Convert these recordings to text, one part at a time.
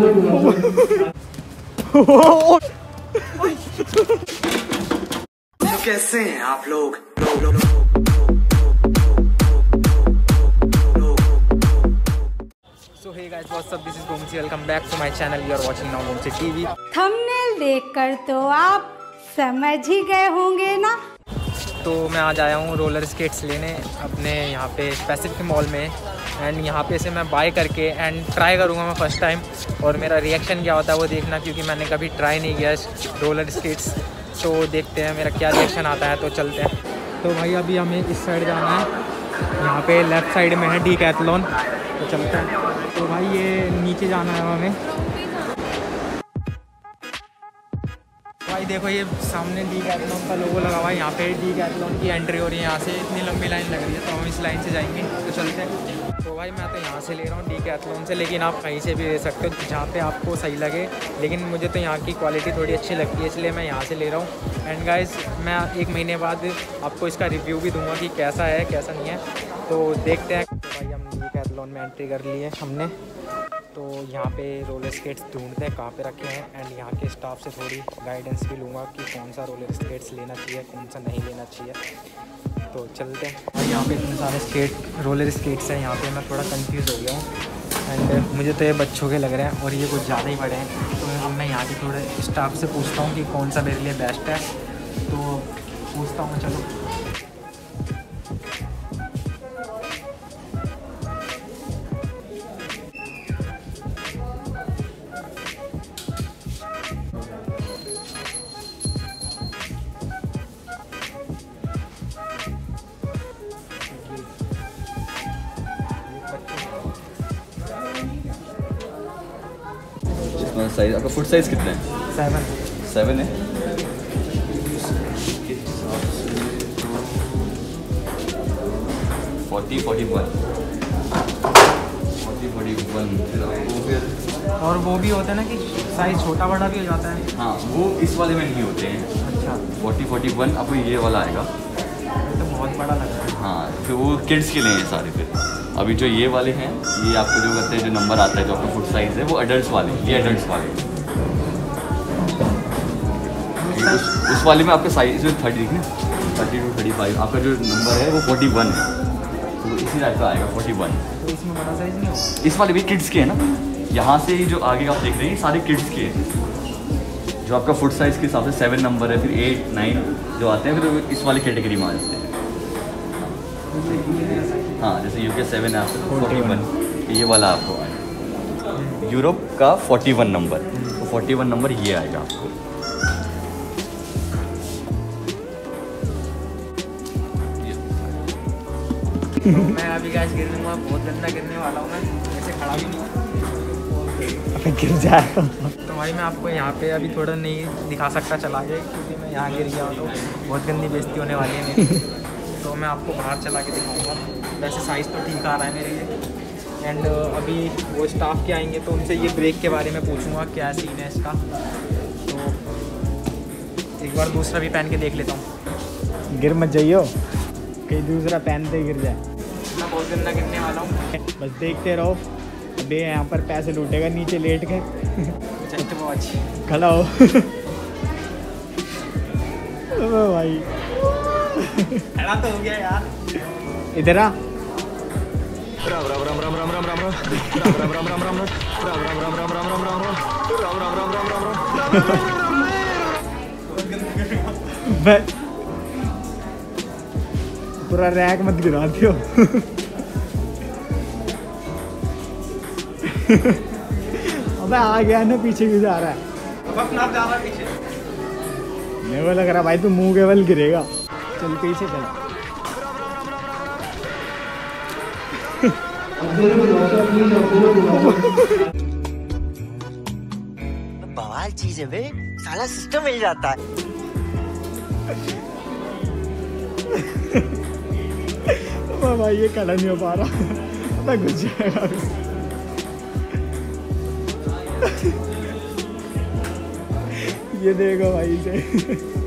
तो कैसे हैं आप लोग? थंबनेल देखकर तो आप समझ ही गए होंगे ना? तो मैं आज आया हूँ रोलर स्केट्स लेने अपने यहाँ पे स्पेसिफिक मॉल में। एंड यहाँ पे से मैं बाय करके एंड ट्राई करूँगा मैं फ़र्स्ट टाइम और मेरा रिएक्शन क्या होता है वो देखना, क्योंकि मैंने कभी ट्राई नहीं किया रोलर स्केट्स तो देखते हैं मेरा क्या रिएक्शन आता है तो चलते हैं। तो भाई अभी हमें इस साइड जाना है। यहाँ पे लेफ़्ट साइड में है डी कैथलॉन तो चलते हैं। तो भाई ये नीचे जाना है हमें। भाई देखो ये सामने डी कैथलॉन का लोगो लगा हुआ है। यहाँ पे डी कैथलॉन की एंट्री हो रही है। यहाँ से इतनी लंबी लाइन लग रही है तो हम इस लाइन से जाएँगे। तो चलते हैं। भाई, मैं तो यहाँ से ले रहा हूँ डी कैथलॉन से, लेकिन आप कहीं से भी ले सकते हो, जहाँ पे आपको सही लगे। लेकिन मुझे तो यहाँ की क्वालिटी थोड़ी अच्छी लगती है, इसलिए मैं यहाँ से ले रहा हूँ। एंड गाइज़ मैं एक महीने बाद आपको इसका रिव्यू भी दूँगा कि कैसा है, कैसा नहीं है। तो देखते हैं। तो भाई, हम डी कैथलॉन में एंट्री कर ली है हमने। तो यहाँ पे रोलर स्केट्स ढूंढते हैं, कहाँ पे रखे हैं। एंड यहाँ के स्टाफ से थोड़ी गाइडेंस भी लूँगा कि कौन सा रोलर स्केट्स लेना चाहिए, कौन सा नहीं लेना चाहिए। तो चलते हैं। और यहाँ पे इतने सारे स्केट रोलर स्केट्स हैं, यहाँ पे मैं थोड़ा कंफ्यूज हो गया हूँ। एंड मुझे तो ये बच्चों के लग रहे हैं और ये कुछ ज़्यादा ही बड़े हैं। तो अब मैं यहाँ के थोड़े स्टाफ से पूछता हूँ कि कौन सा मेरे लिए बेस्ट है। तो पूछता हूँ चलो। साइज़ आपका फुट साइज़ कितना है? सेवन सेवन है? Forty forty one forty forty one फिर और वो भी होता है ना कि साइज़ छोटा बड़ा भी हो जाता है। हाँ वो इस वाले में नहीं होते हैं। अच्छा। फोर्टी फोर्टी वन आपको ये वाला आएगा। तो बहुत बड़ा लग रहा है। हाँ फिर वो किड्स के लिए हैं सारे फिर। अभी जो ये वाले हैं ये आपको जो कहते हैं जो नंबर आता है जो आपका फुट साइज़ है वो अडल्ट वाले ये अडल्ट वाले। उस, उस वाले में आपका साइज़ जो थर्टी दिखे थर्टी टू थर्टी फाइव आपका जो नंबर है वो फोर्टी वन है। तो इसी टाइप का आएगा फोर्टी वन तो इस वाले भी किड्स के हैं ना? यहाँ से ही जो आगे आप देख रहे हैं सारे किड्स के हैं। जो आपका फुट साइज़ के हिसाब से सेवन नंबर है फिर एट नाइन जो आते हैं फिर इस वाली कैटेगरी में आ जाते हैं। हाँ जैसे यू के सेवन है आपको फोर्टी वन ये वाला आपको आएगा यूरोप का फोर्टी वन नंबर तो फोर्टी वन नंबर ये आएगा आपको। मैं अभी गैस गिर लूँगा बहुत गंदा गिरने वाला हूँ मैं। ऐसे खड़ा भी नहीं अबे गिर जाएगा तो भाई मैं आपको यहाँ पे अभी थोड़ा नहीं दिखा सकता चला के क्योंकि मैं यहाँ गिर गया हूँ तो बहुत गंदी बेइज्जती होने वाली है मेरी। मैं आपको बाहर चला के दिखाऊँगा। वैसे साइज़ तो ठीक आ रहा है मेरे लिए। एंड अभी वो स्टाफ के आएँगे तो उनसे ये ब्रेक के बारे में पूछूँगा क्या सीन है इसका। तो एक बार दूसरा भी पहन के देख लेता हूँ। गिर मत जाइयो। कहीं दूसरा पहनते गिर जाए। मैं बहुत गंदा गिरने वाला हूँ। बस देखते रहो। अबे यहाँ पर पैसे लूटेगा नीचे लेट के। खड़ा हो। भाई। तो हो गया यार। इधर आ। पूरा रैक मत गिरा दियो। अबे आ गया ना पीछे भी जा रहा है। अब अपना जा रहा है पीछे। मेरे को लग रहा भाई तू मुँह के बल चल पीछे चल। बवाल चीज़ है बे सारा सिस्टम मिल जाता है। भाई ये खड़ा नहीं हो पा रहा। मैं घुस जाएगा ये देखो भाई इसे।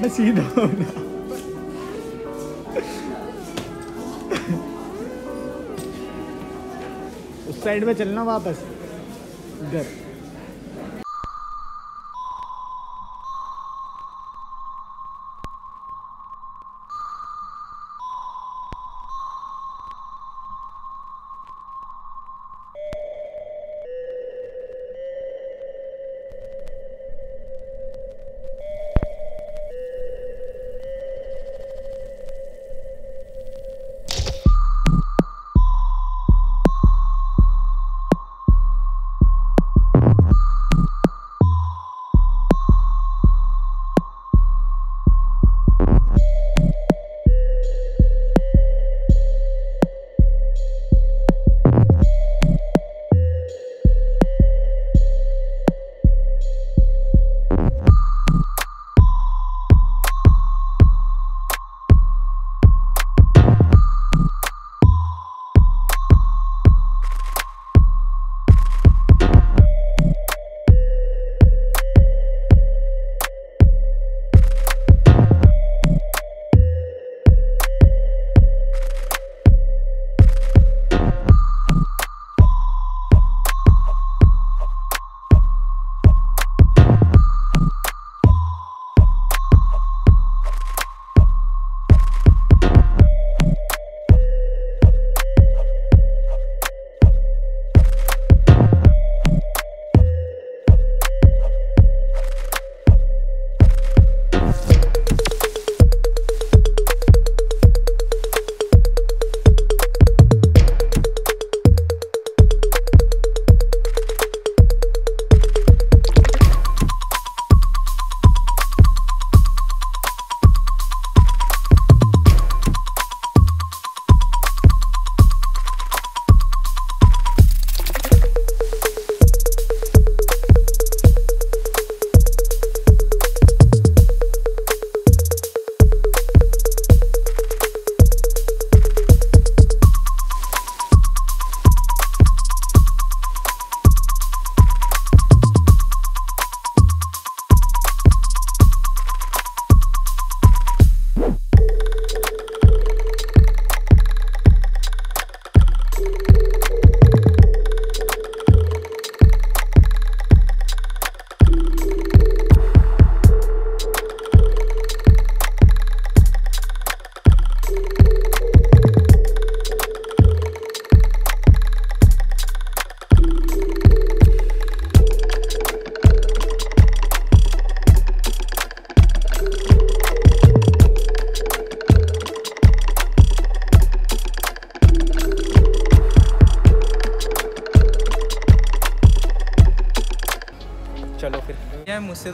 मैं सीधा हूँ। उस साइड में चलना वापस। इधर।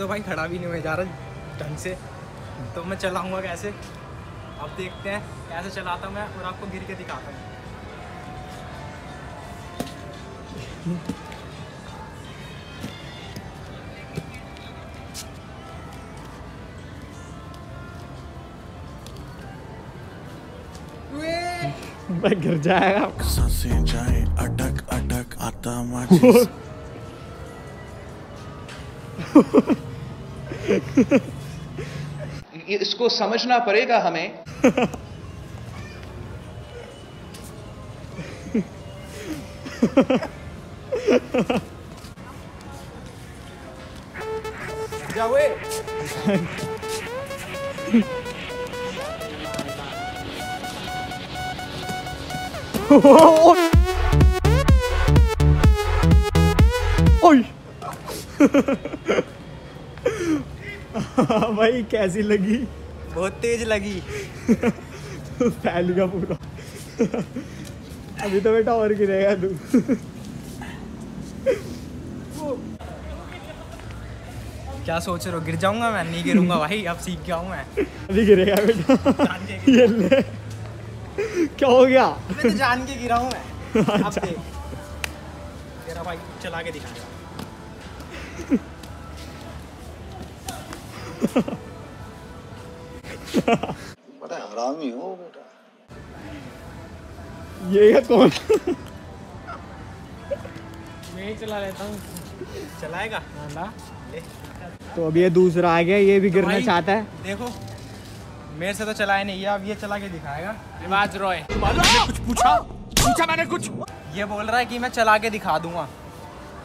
तो भाई खड़ा भी नहीं हुआ जा रहा ढंग से। तो मैं चलाऊँगा कैसे? अब देखते हैं कैसे चलाता हूँ मैं और आपको गिर के दिखाता हूँ। भाई गिर जाएगा। साँसें जाए अटक अटक आता इसको समझना पड़ेगा हमें। ओय भाई कैसी लगी? बहुत तेज लगी। फैल गया पूरा। अभी तो बेटा और गिरेगा तू। क्या सोच रहे हो? गिर जाऊँगा मैं? नहीं गिरूँगा भाई अब सीख गया हूँ मैं। अभी गिरेगा बेटा। ये ले। क्या हो गया? मैं तो जान के गिरा हूँ मैं। अब अच्छा। देख। तेरा भाई चला के दिखाएगा बड़ा हरामी हो बेटा। ये है कौन? मैं ही चला लेता हूँ। चलाएगा? ले। तो अब ये दूसरा आ गया ये भी गिरना चाहता है। देखो मेरे से तो चलाया नहीं ये अब ये चला के दिखाएगा। रिवाज रॉय। कुछ पूछा? पूछा मैंने कुछ? ये बोल रहा है कि मैं चला के दिखा दूँगा।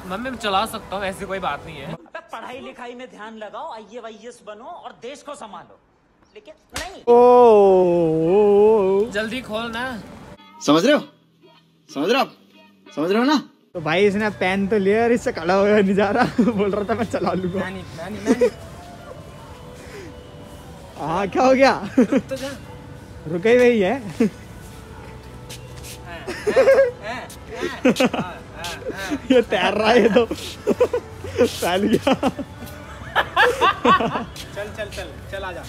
मम्मी मैं चला सकता हूँ ऐसी कोई बात नहीं है। पढ़ाई लिखाई में ध्यान लगाओ आई वाईएस बनो और देश को संभालो। लेकिन नहीं। ओ, ओ, ओ, ओ। जल्दी खोल ना। समझ रहे हो? समझ रहे हो समझ रहे हो ना? तो भाई इसने पेन तो लिया और इससे खड़ा हुआ नहीं जा रहा। बोल रहा था मैं चला लूँगा। हाँ क्या हो गया? तो जा। रुके हुए ही है। ये तैर रहा है ये तो। फैल गया। चल चल चल चल आजा।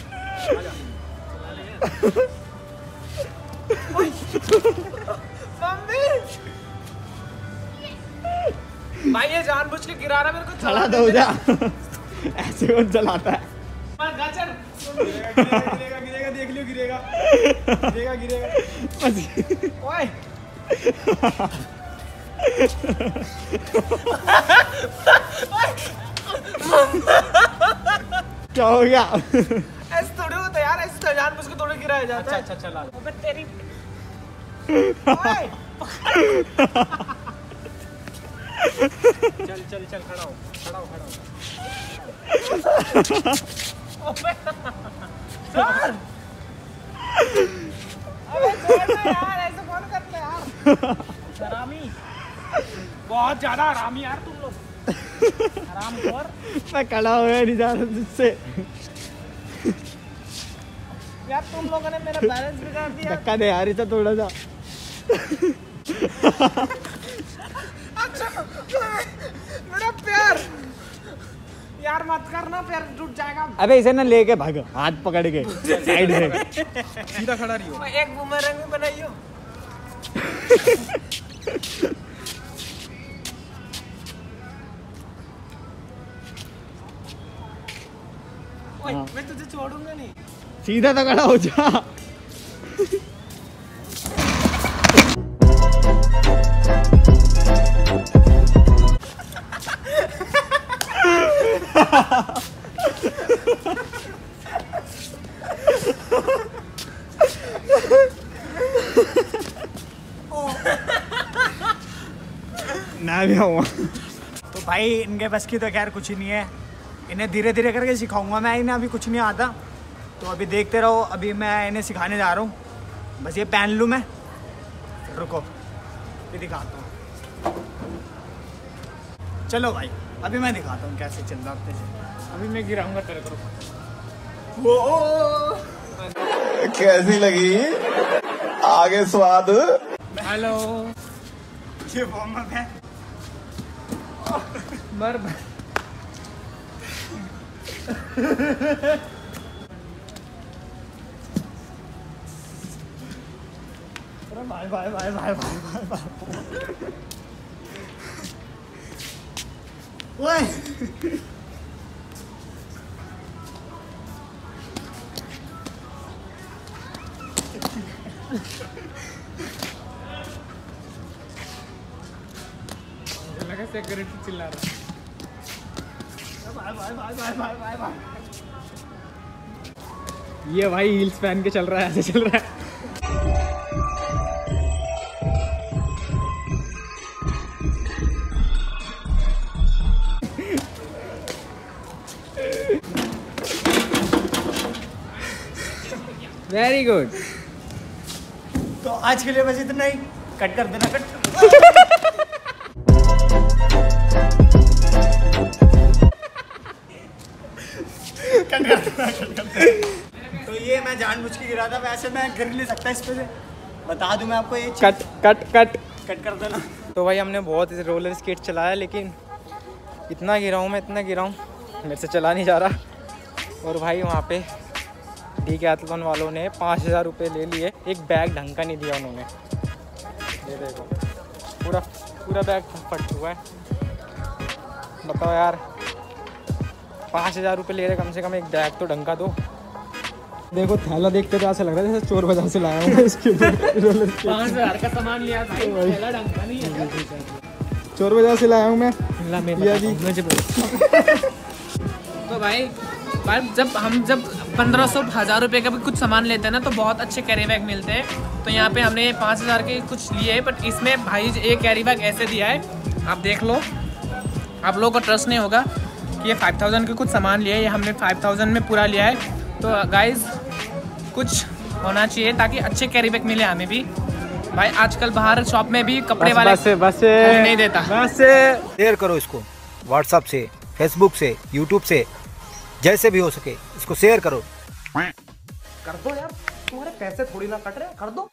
भाई ये जानबूझ के गिरा रहा मेरे को चला दो जा। ऐसे कौन चलाता है? गाजर गिरेगा गिरेगा देख लियो गिरेगा। गिरेगा गिरेगा। ओए। क्या हो गया? ऐसे थोड़ी होता यार ऐसे तो जानबूझ के थोड़ी गिराया जाता है। अच्छा चल। आजा अबे तेरी चल चल चल खड़ा हो खड़ा हो खड़ा हो। अबे यार ऐसे कौन करता है यार? हरामी बहुत ज़्यादा आराम यार तुम लोग। हराम खोर मैं खड़ा हुआ नहीं जा रहा तुझसे। यार तुम लोगों ने मेरा बैलेंस बिगाड़ दिया। धक्का दे यार इसे थोड़ा सा। मेरा पैर। यार मत करना पैर टूट जाएगा। अबे इसे ना लेके भाग हाथ पकड़ के साइड से। सीधा खड़ा रही हो एक बुमरंग भी बनाइयो ओए मैं तुझे छोड़ूँगा नहीं। सीधा तो खड़ा हो जा। ना भी हुआ तो भाई इनके बस की तो खैर कुछ ही नहीं है। इन्हें धीरे धीरे करके सिखाऊँगा मैं इन्हें अभी कुछ नहीं आता। तो अभी देखते रहो अभी मैं इन्हें सिखाने जा रहा हूँ। बस ये पहन लूँ मैं। रुको ये दिखाता हूँ। चलो भाई अभी मैं दिखाता हूँ कैसे चल रहा है अभी मैं गिराऊँगा तेरे को। वो कैसी लगी? आगे स्वाद। हेलो। ये वार्म है मर अरे भाई भाई भाई भाई भाई भाई भाई ओए लगा सिक्योरिटी चिल्ला रहा भाई भाई भाई भाई भाई भाई भाई ये भाई हील्स पहन के चल रहा है ऐसे चल रहा है। वेरी गुड तो आज के लिए बस इतना ही। कट कर देना कट कट गिरा था वैसे मैं गिर नहीं सकता इस पे से। बता दूँ मैं आपको ये कट कट कट। कट कर देना। तो भाई हमने बहुत रोलर स्केट चलाया लेकिन इतना गिरा हूँ मैं इतना गिरा हूँ मेरे से चला नहीं जा रहा। और भाई वहाँ पे डी कैथलॉन वालों ने पाँच हज़ार रुपये ले लिए एक बैग ढंग का नहीं दिया उन्होंने। ये देखो पूरा पूरा बैग फट हुआ है। बताओ यार पाँच हज़ार रुपये ले रहे कम से कम एक बैग तो ढंग का दो। देखो थैला देखते तो ऐसा लग रहा है जैसे चोर बाज़ार से लाया हूँ इसके पाँच हज़ार का सामान लिया था। नहीं है। चोर बाज़ार से लाया हूँ मैं। ला मैं या बताता जी। मुझे तो भाई भाई जब हम जब पंद्रह सौ हज़ार रुपये का भी कुछ सामान लेते हैं ना तो बहुत अच्छे कैरी बैग मिलते हैं। तो यहाँ पे हमने पाँच हज़ार के कुछ लिए हैं बट इसमें भाई एक कैरी बैग ऐसे दिया है। आप देख लो। आप लोगों को ट्रस्ट नहीं होगा कि ये फाइव थाउज़ेंड के कुछ सामान लिए ये हमने फाइव थाउज़ेंड में पूरा लिया है। तो गाइज़ कुछ होना चाहिए ताकि अच्छे कैरी बैग मिले हमें भी। भाई आजकल बाहर शॉप में भी कपड़े वाले बस बस। नहीं देता। बस। शेयर करो इसको व्हाट्सअप से फेसबुक से यूट्यूब से जैसे भी हो सके इसको शेयर करो। कर दो यार तुम्हारे पैसे थोड़ी ना कट रहे कर दो।